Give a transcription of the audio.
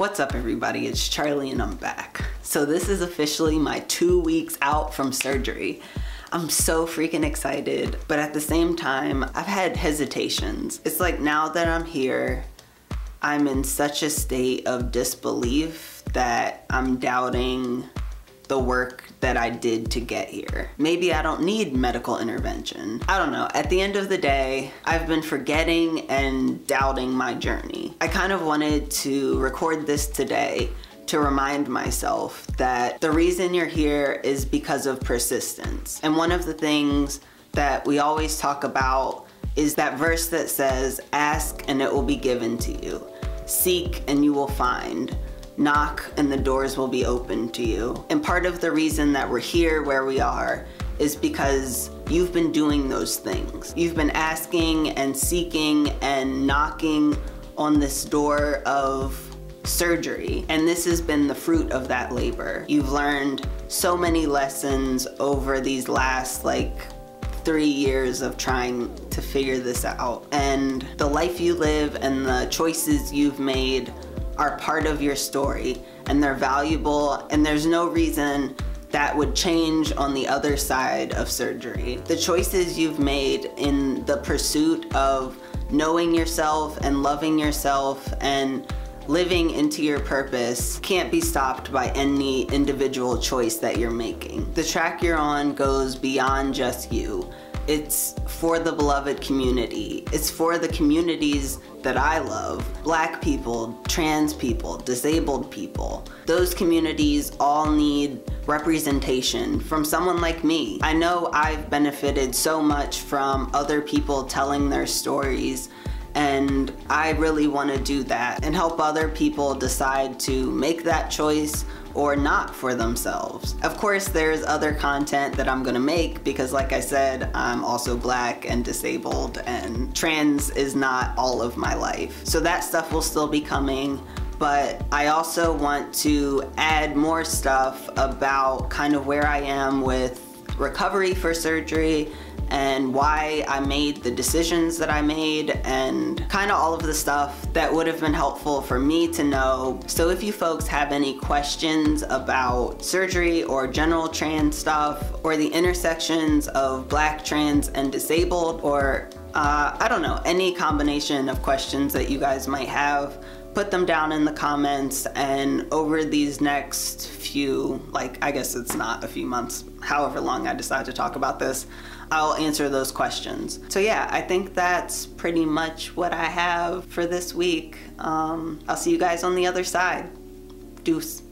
What's up everybody, it's Charlie and I'm back. So this is officially my two weeks out from surgery. I'm so freaking excited, but at the same time, I've had hesitations. It's like now that I'm here, I'm in such a state of disbelief that I'm doubting the work that I did to get here. Maybe I don't need medical intervention. I don't know. At the end of the day, I've been forgetting and doubting my journey. I kind of wanted to record this today to remind myself that the reason you're here is because of persistence. And one of the things that we always talk about is that verse that says, ask and it will be given to you. Seek and you will find knock and the doors will be open to you. And part of the reason that we're here where we are is because you've been doing those things. You've been asking and seeking and knocking on this door of surgery. And this has been the fruit of that labor. You've learned so many lessons over these last like three years of trying to figure this out. And the life you live and the choices you've made are part of your story and they're valuable and there's no reason that would change on the other side of surgery. The choices you've made in the pursuit of knowing yourself and loving yourself and living into your purpose can't be stopped by any individual choice that you're making. The track you're on goes beyond just you. It's for the beloved community. It's for the communities that I love. Black people, trans people, disabled people. Those communities all need representation from someone like me. I know I've benefited so much from other people telling their stories and I really want to do that and help other people decide to make that choice or not for themselves. Of course, there's other content that I'm gonna make because like I said, I'm also black and disabled and trans is not all of my life. So that stuff will still be coming but I also want to add more stuff about kind of where I am with recovery for surgery and why I made the decisions that I made and kind of all of the stuff that would have been helpful for me to know. So if you folks have any questions about surgery or general trans stuff or the intersections of black, trans, and disabled or uh, I don't know, any combination of questions that you guys might have, put them down in the comments and over these next few, like I guess it's not a few months, however long I decide to talk about this, I'll answer those questions. So yeah, I think that's pretty much what I have for this week. Um, I'll see you guys on the other side. Deuce.